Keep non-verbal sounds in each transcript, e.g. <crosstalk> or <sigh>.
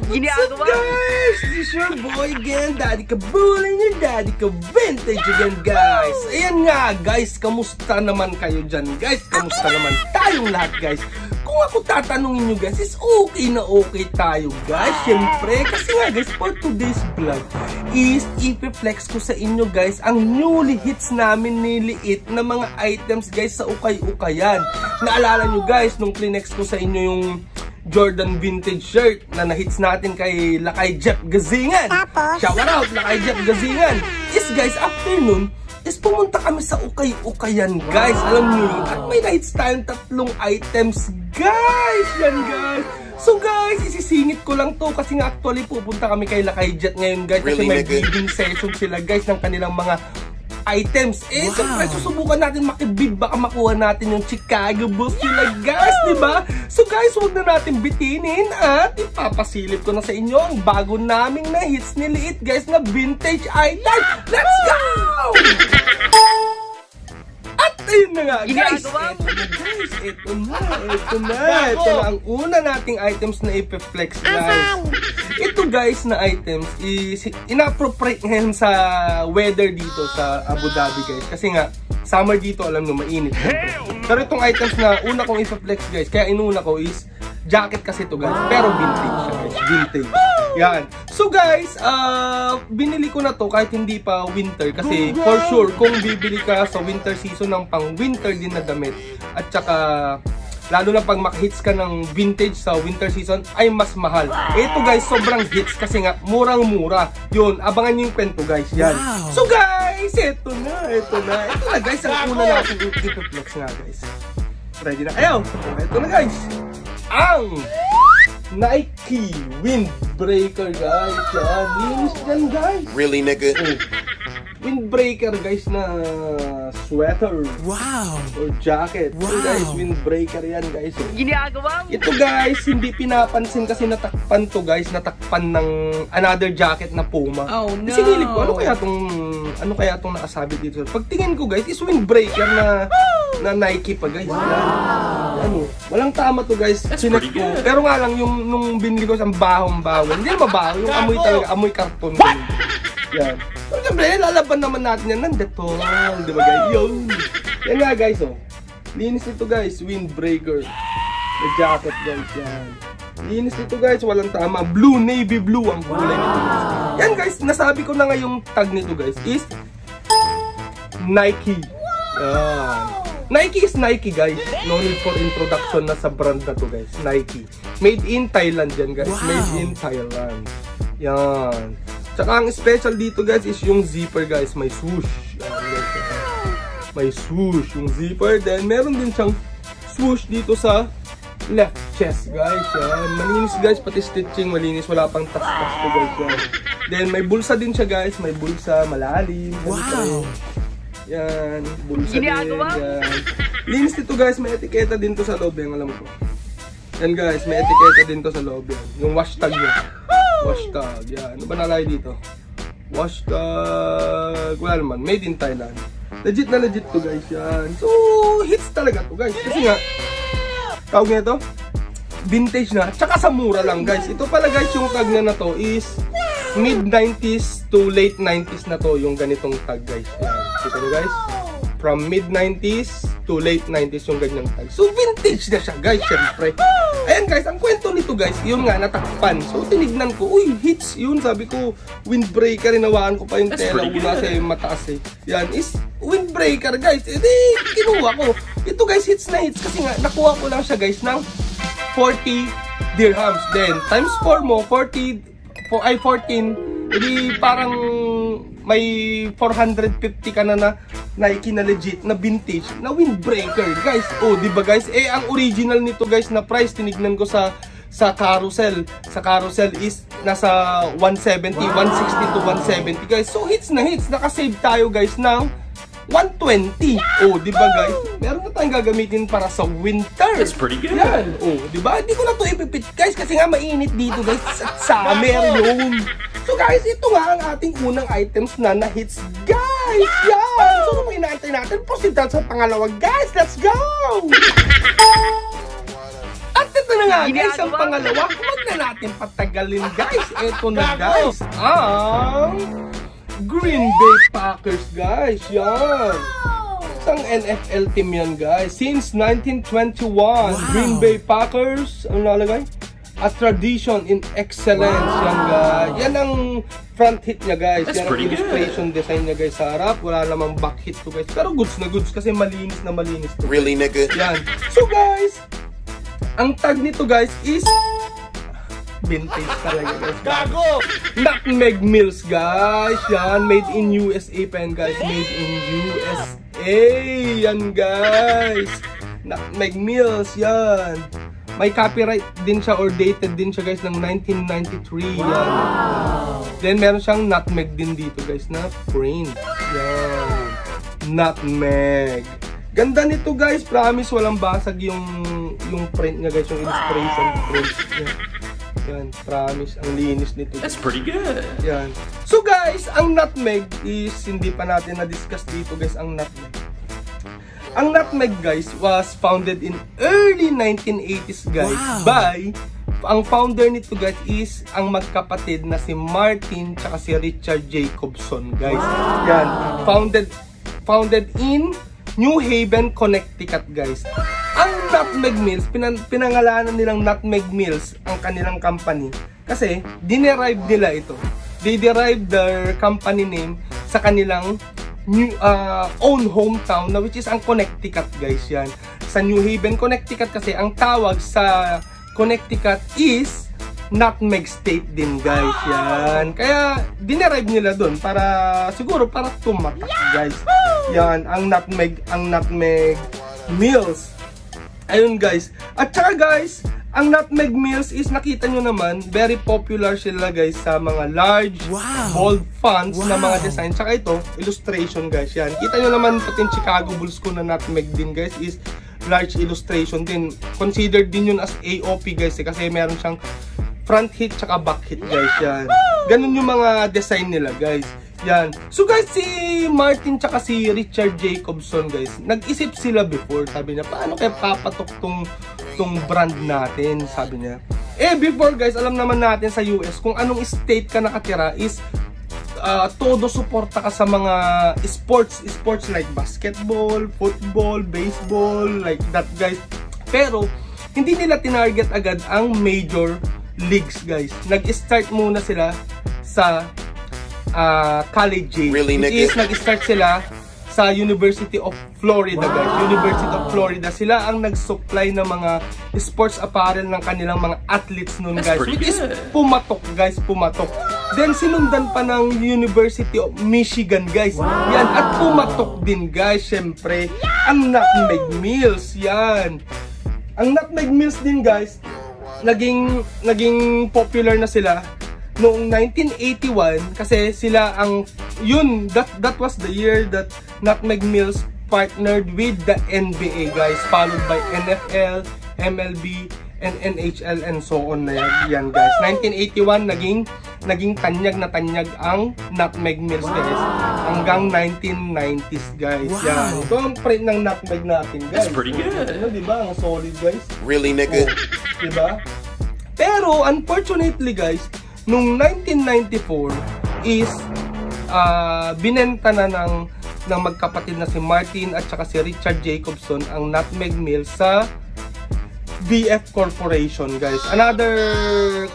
what's up, guys? This is your boy again, Daddy Kabulin, your Daddy Ka Vintage again, guys. Ayan nga, guys, kamusta naman kayo dyan, guys? Kamusta naman tayong lahat, guys? Kung ako tatanungin nyo, guys, is okay na okay tayo, guys. Siyempre, kasi nga, guys, for today's vlog is ipiflex ko sa inyo, guys, ang newly hits namin niliit na mga items, guys, sa ukay-ukayan. Naalala nyo, guys, nung klinex ko sa inyo yung Jordan vintage shirt na na-hits natin kay Lakay Jeff Gazingan. Tapos? Shout out, Lakay Jeff Gazingan. Is guys, after nun, is pumunta kami sa ukay-ukayan, guys. Alam niyo yun. At may na-hits tayong tatlong items, guys. Yan, guys. So guys, isisingit ko lang to kasi nga actually pupunta kami kay Lakay Jet ngayon guys kasi Really, may nigga? bidding session sila guys ng kanilang mga items. Eh, Wow. siyempre, susubukan natin makibid. Baka makuha natin yung Chicago Bulls nila, guys, di ba? So, guys, huwag na natin bitinin at ipapasilip ko na sa inyo ang bago naming na hits ni Liit, guys, na vintage item. Let's go! At ayun na nga, guys. Guys. Ito na, ito na. Ito na ang una nating items na ipiflex, guys. Ito guys na items is inappropriate ngayon sa weather dito sa Abu Dhabi guys. Kasi nga, summer dito alam nyo, mainit. Pero itong items na una kong ipiflex guys, kaya inuna ko is jacket kasi to guys. Pero vintage siya guys. Vintage. Yan. So guys, uh, binili ko na to kahit hindi pa winter kasi for sure kung bibili ka sa winter season ng pang winter din na damit at saka lalo na pag makahits ka ng vintage sa winter season ay mas mahal. Ito guys, sobrang hits kasi nga murang-mura. Yun, abangan niyo yung kwento guys. Yan. Wow. So guys, ito na, ito na. Ito na guys, ang una natin i-flex nga guys. Ready na kayo? Ito na guys. Ang Nike Windbreaker guys. Yan. Linis yan guys. Really, nigga? Oh. Windbreaker guys na sweater Wow. or jacket. So Wow. guys, windbreaker yan guys. Oh. Ginagawa mo? Ito guys, hindi pinapansin kasi natakpan to guys, natakpan ng another jacket na Puma. Oh, no. Sinilip ko, ano kaya tong ano kaya tong nakasabi dito? Pagtingin ko guys, is windbreaker na na Nike pa guys. Yan. Ano, walang tama to guys. Sinek ko. Pero nga lang yung nung binili ko sa bahong bawon. Hindi mabaho, yung amoy talaga, amoy karton. Yan. So, siyempre, lalaban naman natin yan ng Dettol. Di ba guys? Yun. Yan nga guys, oh. Linis nito guys, windbreaker. The jacket guys, yan. Linis nito guys, walang tama. Blue, navy blue ang kulay nito. guys. Yan guys, nasabi ko na nga yung tag nito guys is Nike. Yan. Nike is Nike guys. No need for introduction na sa brand na to guys. Nike. Made in Thailand yan guys. Wow. Made in Thailand. Yan. Tsaka ang special dito guys is yung zipper guys. May swoosh. May swoosh yung zipper. Then meron din siyang swoosh dito sa left chest guys. Yan. Malinis guys. Pati stitching malinis. Wala pang tas-tas to guys. Yan. Then may bulsa din siya guys. May bulsa malalim. Wow. Yan, bulsa Ginagawa din, yan. Linis nito guys, may etiketa din to sa loob yan, alam ko. Yan guys, may etiketa din to sa loob yan. Yung wash tag niya. Wash tag, yan. Ano ba nalay dito? Wash tag, wala naman, made in Thailand. Legit na legit to guys, yan. So, hits talaga to guys. Kasi nga, tawag niya to, vintage na, tsaka sa mura lang guys. Ito pala guys, yung tag na na to is mid-90s to late 90s na to yung ganitong tag guys. Yan. Kita nyo guys? From mid-90s to late 90s yung ganyang tag. So vintage na siya guys, syempre. Ayan guys, ang kwento nito guys, yun nga, natakpan. So tinignan ko, uy, hits yun. Sabi ko, windbreaker, inawaan ko pa yung tela. Una sa mataas eh. Yan, is windbreaker guys. E di, kinuha ko. Ito guys, hits na hits. Kasi nga, nakuha ko lang siya guys ng 40 dirhams. Then, times 4 mo, 40 for ay 14, edi parang may 450 ka na na Nike na legit na vintage na windbreaker guys. Oh, 'di ba guys? Eh ang original nito guys na price tinignan ko sa sa carousel. Sa carousel is nasa 170, 160 to 170 guys. So hits na hits, naka-save tayo guys ng 120. Oh, 'di ba guys? Meron na tayong gagamitin para sa winter. That's pretty good. Yan. Oh, 'di ba? Hindi ko na 'to ipipit guys kasi nga mainit dito guys at summer yun. So guys, ito nga ang ating unang items na na hits guys. Yan. So ano inaantay natin? Tayo sa pangalawa guys. Let's go! At ito na nga guys, ang pangalawa. Huwag na natin patagalin guys. Ito na guys, ang Green Bay Packers guys. Yan. Isang NFL team yan guys. Since 1921, Green Bay Packers, ano nalagay? A tradition in excellence yan guys. Yan ang front hit niya guys. That's yan ang pretty good. illustration design niya guys sa harap. Wala namang back hit to guys. Pero goods na goods kasi malinis na malinis to. Really, nigga? Yan. So guys, ang tag nito guys is vintage talaga guys. Gago! Nutmeg Mills guys. Yan, made in USA pa yan guys. Made in USA. Yan guys. Nutmeg Mills, yan. May copyright din siya or dated din siya guys ng 1993. Yan. Then meron siyang nutmeg din dito guys na print. Yan. Nutmeg. Ganda nito guys, promise walang basag yung yung print niya guys, yung illustration print. Yan. Yan, promise ang linis nito. That's pretty good. Yan. So guys, ang nutmeg is hindi pa natin na-discuss dito guys ang nutmeg. Ang nutmeg guys was founded in early 1980s guys by ang founder nito guys is ang magkapatid na si Martin tsaka si Richard Jacobson guys. Yan. Founded founded in New Haven, Connecticut guys. Ang Nutmeg Mills, pinan pinangalanan nilang Nutmeg Mills ang kanilang company kasi dinerive nila ito. They derived their company name sa kanilang new, uh, own hometown na which is ang Connecticut guys yan. Sa New Haven, Connecticut kasi ang tawag sa Connecticut is Nutmeg State din guys yan. Kaya dinerive nila doon para siguro para tumatak guys. Yan ang Nutmeg ang Nutmeg Mills. Ayun guys. At saka guys, ang Nutmeg Mills is nakita nyo naman, very popular sila guys sa mga large, bold fonts na mga design. Tsaka ito, illustration guys. Yan. Kita nyo naman pati Chicago Bulls ko na Nutmeg din guys is large illustration din. Considered din yun as AOP guys eh, kasi meron siyang front hit tsaka back hit guys yan. Ganun yung mga design nila guys. Yan. So guys, si Martin tsaka si Richard Jacobson guys, nag-isip sila before. Sabi niya, paano kaya papatok tong, tong brand natin? Sabi niya. Eh, before guys, alam naman natin sa US, kung anong state ka nakatira is uh, todo suporta ka sa mga sports, sports like basketball, football, baseball, like that guys. Pero, hindi nila tinarget agad ang major leagues guys. Nag-start muna sila sa uh, college age. Really, Which nigga? is, nag-start sila sa University of Florida guys. University of Florida. Sila ang nag-supply ng mga sports apparel ng kanilang mga athletes noon guys. Which is pumatok guys, pumatok. Then sinundan pa ng University of Michigan guys. Yan, at pumatok din guys, syempre, ang Nutmeg Mills. Yan. Ang Nutmeg Mills din guys, naging naging popular na sila noong 1981 kasi sila ang yun that that was the year that Nutmeg Mills partnered with the NBA guys followed by NFL, MLB and NHL and so on na yan, yan guys. 1981 naging naging tanyag na tanyag ang Nutmeg Mills guys hanggang 1990s guys. Yan. Ito ang print ng Nutmeg natin guys. That's pretty good. Ano, di ba? Ang solid guys. Really, nigga? Oh, diba? Pero unfortunately guys, nung 1994 is ah, binenta na ng ng magkapatid na si Martin at saka si Richard Jacobson ang Nutmeg Mill sa VF Corporation guys. Another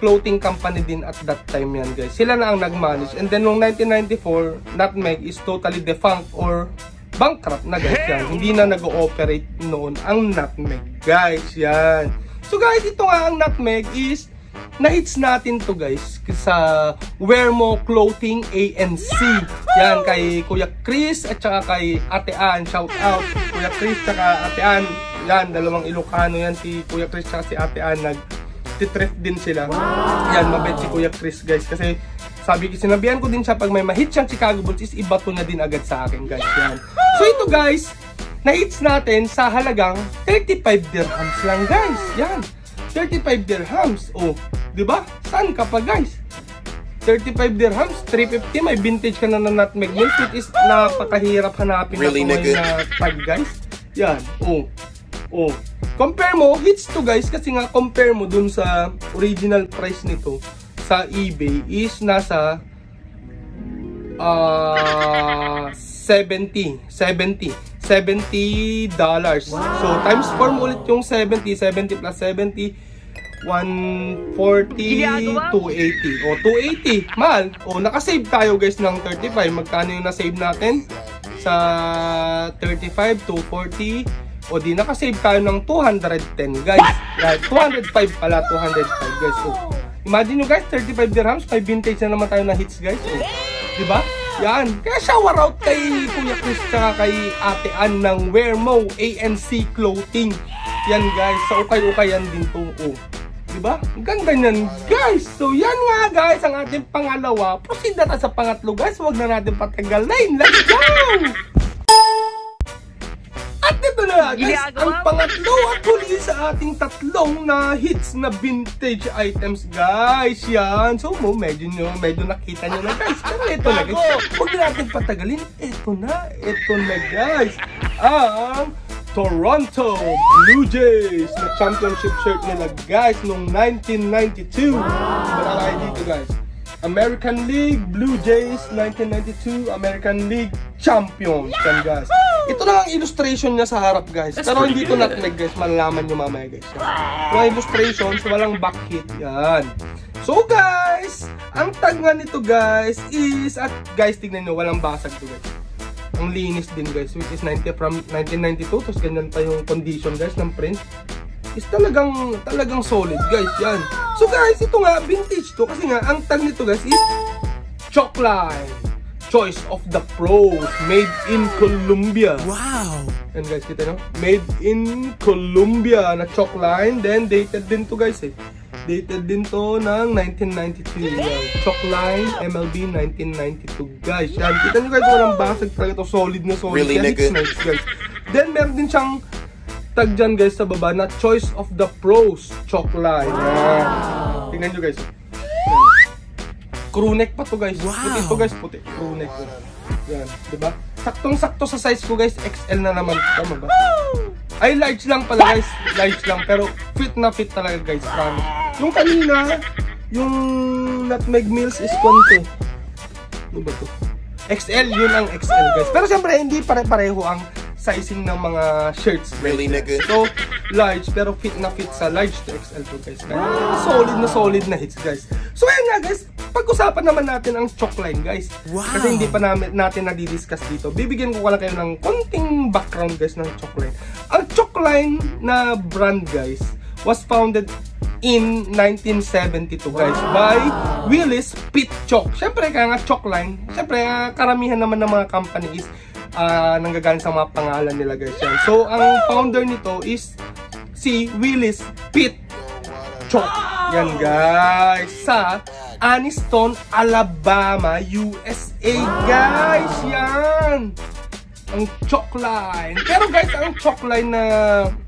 clothing company din at that time yan guys. Sila na ang nag-manage. And then noong 1994, Nutmeg is totally defunct or bankrupt na guys yan. Hindi na nag-ooperate noon ang Nutmeg guys yan. So guys, ito nga ang Nutmeg is na-hits natin to guys sa Wear Mo Clothing ANC. Yan kay Kuya Chris at saka kay Ate Ann. Shout out Kuya Chris at saka Ate Ann. Yan, dalawang Ilocano yan si Kuya Chris at si Ate Ann nag titrip din sila. Yan, mabait si Kuya Chris guys kasi sabi ko, sinabihan ko din siya pag may ma-hit siyang Chicago Bulls is iba to na din agad sa akin guys. Yan. So ito guys, na-hits natin sa halagang 35 dirhams lang guys. Yan. 35 dirhams. Oh, 'di ba? Saan ka pa, guys? 35 dirhams, 350 may vintage ka na na nutmeg milk which is napakahirap hanapin Really, na to nigga? ngayon na tag, guys. Yan. Oh. Oh. Compare mo, hits to guys, kasi nga compare mo dun sa original price nito sa eBay is nasa uh, 70, 70, 70 dollars. Wow. So times 4 mo ulit yung 70, 70 plus 70, 140, 280. O, 280. Mahal. O, nakasave tayo guys ng 35. Magkano yung nasave natin? Sa 35, 240. O, di nakasave tayo ng 210 guys. 205 pala, 205 guys. So, imagine nyo guys, 35 dirhams. 5 vintage na naman tayo na hits guys. So, di ba? Yan. Kaya shower out kay Kuya Chris tsaka kay Ate Ann ng Wear Mo ANC Clothing. Yan guys. Sa ukay-ukay yan din to. Oh. Diba? Ganda niyan, guys. So, yan nga, guys, ang ating pangalawa. Proceed na sa pangatlo, guys. Huwag na natin patanggalin. Let's go! Na, guys, ang pangatlo at huli sa ating tatlong na hits na vintage items, guys. Yan. So, mo, medyo nyo, medyo nakita nyo na, guys. Pero ito na, guys. Huwag na natin patagalin. Ito na, ito na, guys. Ang Toronto Blue Jays na championship shirt nila guys noong 1992. Wow. Marami dito guys. American League Blue Jays 1992 American League champion yan guys. Ito lang ang illustration niya sa harap guys. That's Pero hindi ito nutmeg guys. Malalaman nyo mamaya guys. Yan. Mga illustrations, walang back hit. Yan. So guys, ang tag nga nito guys is, at guys tignan nyo, walang basag to guys. Ang linis din guys, which is 90 from 1992. Tapos ganyan pa yung condition guys ng print. Is talagang, talagang solid guys, yan. So guys, ito nga, vintage to. Kasi nga, ang tag nito guys is Chalkline. Choice of the pros. Made in Colombia. Wow! And guys, kita no? Made in Colombia na Chalkline. Then, dated din to guys eh. Dated din to ng 1992. Yan. MLB 1992. Guys, yan. Kita nyo guys, walang basag talaga to. Solid na solid. Really, yan, nigga? Nice, guys. Then, meron din siyang tag dyan guys sa baba na Choice of the Pros Chalkline. Yan. Tingnan nyo guys. Crew neck pa to guys. Wow. Puti to guys, puti. Crew neck. Yan, diba? Saktong-sakto sa size ko guys, XL na naman. Tama ba? Ay, large lang pala guys. Large lang. Pero fit na fit talaga guys. Promise. Yung kanina, yung nutmeg meals is konti. Ano ba to? XL, yun ang XL guys. Pero siyempre, hindi pare-pareho ang sizing ng mga shirts. Really, nigga? So, large, pero fit na fit sa large to XL to guys. Kaya solid na solid na hits guys. So, ayan nga guys, pag-usapan naman natin ang chockline guys. Wow. Kasi hindi pa namin, natin nadidiscuss dito. Bibigyan ko lang kayo ng konting background guys ng chockline. Ang chockline na brand guys was founded in 1972 guys by Willis Pit Chalk. Siyempre kaya nga chalk line, siyempre karamihan naman ng mga company is uh, nanggagaling sa mga pangalan nila guys yan. So ang founder nito is si Willis Pit Chalk. Yan guys sa Aniston, Alabama, USA guys. Yan. Ang chalk line. Pero guys, ang chalk line na,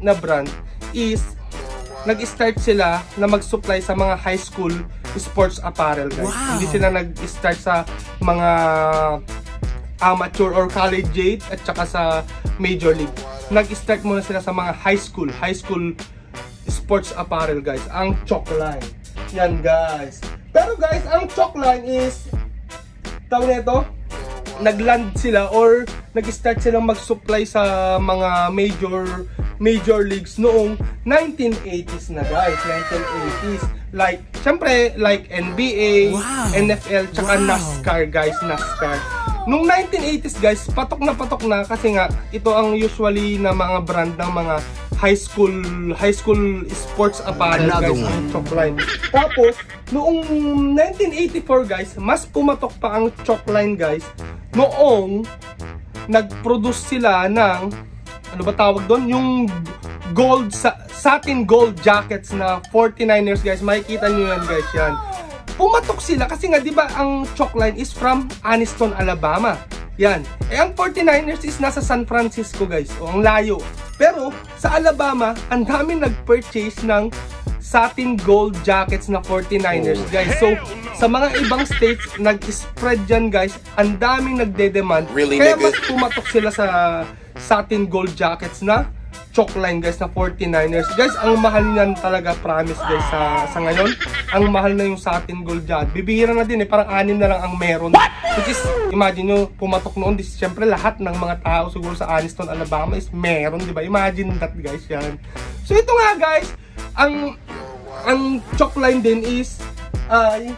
na brand is nag-start sila na mag-supply sa mga high school sports apparel guys. Wow. Hindi sila nag-start sa mga amateur or collegiate at saka sa major league. Nag-start muna sila sa mga high school, high school sports apparel guys. Ang Chalkline. Yan guys. Pero guys, ang Chalkline is tawag nito, nagland sila or nag-start silang mag-supply sa mga major major leagues noong 1980s na guys, 1980s. Like, syempre, like NBA, wow. NFL, tsaka wow. NASCAR guys, NASCAR. Noong 1980s guys, patok na patok na kasi nga ito ang usually na mga brand ng mga high school high school sports apparel guys ang Chalkline. Tapos noong 1984 guys, mas pumatok pa ang Chalkline guys noong nag-produce sila ng ano ba tawag doon? Yung gold, sa, satin gold jackets na 49ers guys. Makikita nyo yan guys yan. Pumatok sila kasi nga 'di ba ang chalkline is from Aniston, Alabama. Yan. Eh ang 49ers is nasa San Francisco guys. O ang layo. Pero sa Alabama, ang daming nag-purchase ng satin gold jackets na 49ers guys. So sa mga ibang states nag-spread diyan guys. Ang daming nagde-demand. Really, Kaya mas pumatok sila sa satin gold jackets na chalk line guys na 49ers. Guys, ang mahal niyan talaga promise guys sa sa ngayon. Ang mahal na yung satin gold dyan. Bibihira na din eh, parang anim na lang ang meron. Which is, imagine nyo, pumatok noon. This, syempre lahat ng mga tao siguro sa Aniston, Alabama is meron, di ba? Imagine that guys yan. So ito nga guys, ang ang chalk line din is ay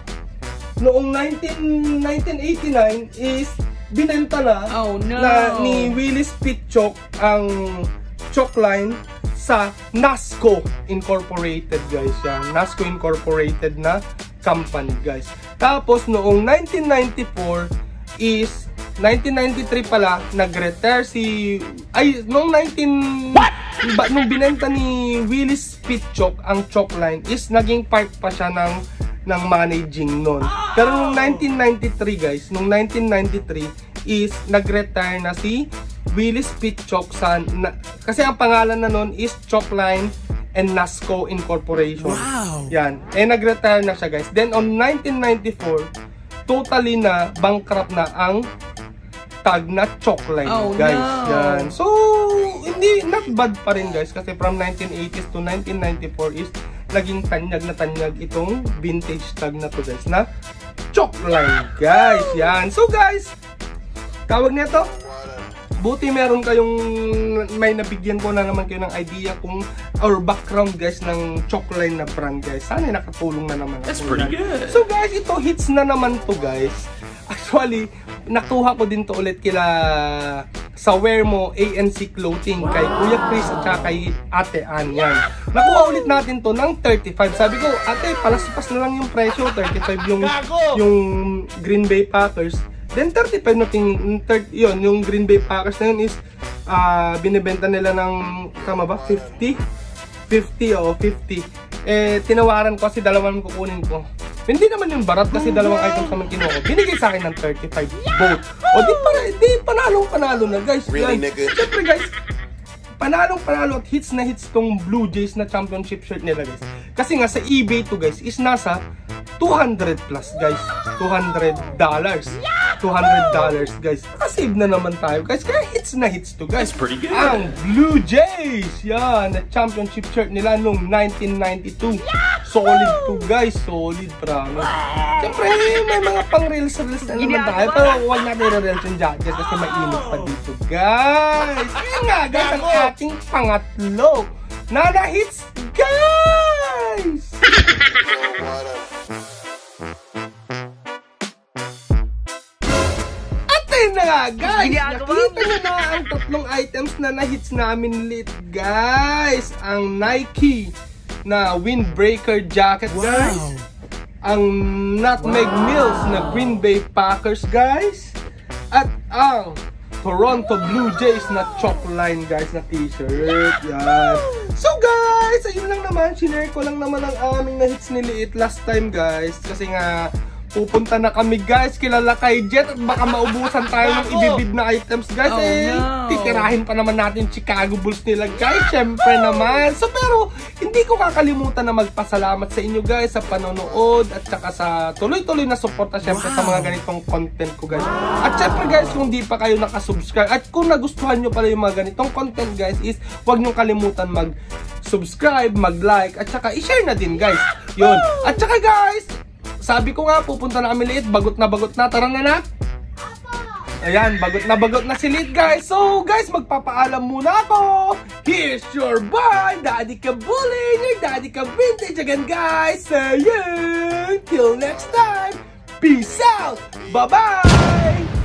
noong 19, 1989 is binenta na Oh, no. na ni Willis Pitchok ang chalk line sa Nasco Incorporated guys yan. Nasco Incorporated na company guys. Tapos noong 1994 is 1993 pala nag-retire si ay noong 19 ba, nung binenta ni Willis Pitchok ang chalk line is naging part pa siya ng ng managing noon. Pero nung 1993 guys, nung 1993 is nag-retire na si Willis Pitchok sa na, kasi ang pangalan na noon is Chalkline and Nasco Incorporation. Wow. Yan. Eh nag-retire na siya guys. Then on 1994, totally na bankrupt na ang tag na Chalkline Oh, guys. no. Yan. So, hindi not bad pa rin guys kasi from 1980s to 1994 is naging tanyag na tanyag itong vintage tag na to guys na Chalkline guys. Yan. So guys, tawag nito Buti meron kayong may nabigyan ko na naman kayo ng idea kung or background guys ng Chalkline na brand guys. Sana nakatulong na naman ako. That's pretty good. So guys, ito hits na naman to guys. <laughs> Actually, nakuha ko din to ulit kila sa Wear Mo ANC Clothing kay Kuya Chris at kay Ate Ann yan. Nakuha ulit natin to ng 35. Sabi ko, ate, palasipas na lang yung presyo. 35 yung, yung Green Bay Packers. Then 35 na ting, third, yun, yung Green Bay Packers na yun is ah binibenta nila ng, tama ba, 50? 50 o 50. Eh, tinawaran ko kasi dalawang kukunin ko. Hindi naman yung barat kasi dalawang items naman kinuha ko. Binigay sa akin ng 35 both. O di, pa, di panalong panalo na guys. Really, Yan. nigga? Siyempre guys, panalong panalo at hits na hits tong Blue Jays na championship shirt nila guys. Kasi nga sa eBay to guys is nasa 200 plus guys. 200 dollars. 200 dollars guys. Nakasave na naman tayo guys. Kaya hits na hits to guys. That's pretty good. Ang Blue Jays. Yan. Na championship shirt nila nung 1992. Solid to guys. Solid promise. Siyempre may mga pang reels reels na naman tayo. Pero huwag natin i-reels yung jacket kasi mainit pa dito guys. Kaya nga guys ang ating pangatlo. Nana hits guys! <laughs> ayun na nga guys, nakita nyo na ang tatlong items na na-hits namin lit guys. Ang Nike na windbreaker jacket guys. Ang Nutmeg Mills na Green Bay Packers guys. At ang Toronto Blue Jays na chalk line guys na t-shirt. Yan. So guys, ayun lang naman. Sinare ko lang naman ang aming na-hits ni Liit last time guys. Kasi nga, pupunta na kami guys. Kilala kay Jet at baka maubusan <laughs> tayo ng ibibid na items guys. Oh, eh, no. titirahin pa naman natin Chicago Bulls nila guys. Syempre naman. So pero, hindi ko kakalimutan na magpasalamat sa inyo guys sa panonood at saka sa tuloy-tuloy na suporta syempre sa mga ganitong content ko guys. At syempre guys, kung di pa kayo nakasubscribe at kung nagustuhan nyo pala yung mga ganitong content guys is huwag nyo kalimutan mag subscribe, mag-like, at saka i-share na din guys. Yun. At saka guys, sabi ko nga, pupunta na kami liit, bagot na bagot na, tara na na. Ayan, bagot na bagot na si Lid, guys. So, guys, magpapaalam muna ako. Here's your boy, Daddy Kabulin, your Daddy Ka-Vintage again, guys. So, yun. Till next time. Peace out. Bye-bye.